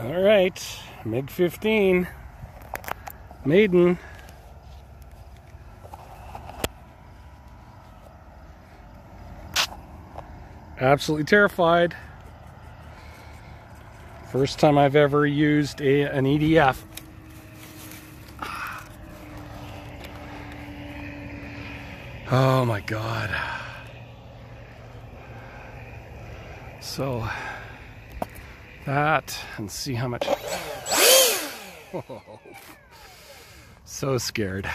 All right, MiG 15, maiden. Absolutely terrified. First time I've ever used a, an EDF. Oh my God. So that and see how much. so scared.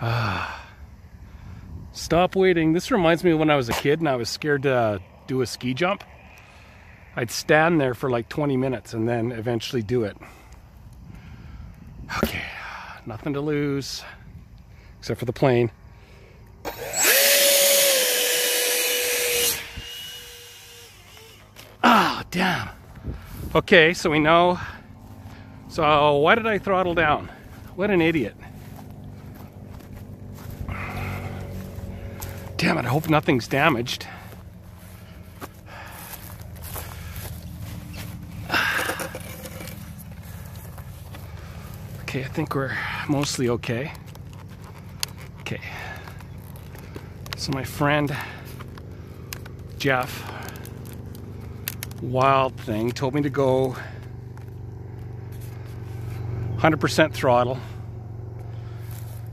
Ah. Stop waiting. This reminds me of when I was a kid and I was scared to do a ski jump. I'd stand there for like 20 minutes and then eventually do it. Okay, nothing to lose except for the plane. Ah, oh, damn. Okay, so we know. So why did I throttle down? What an idiot. Damn it, I hope nothing's damaged. Okay, I think we're mostly okay. Okay. So my friend Jeff, Wild Thing, told me to go 100% throttle.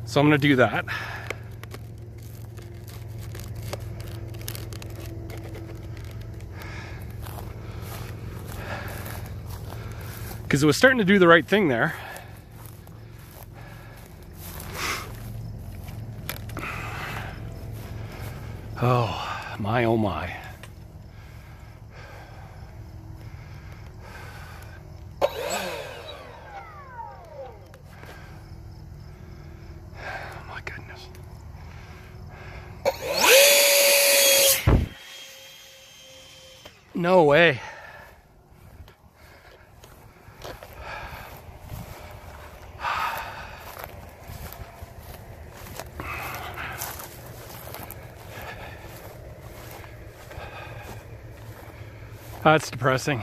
So I'm gonna do that. Because it was starting to do the right thing there. Oh my. Oh my No way. That's depressing.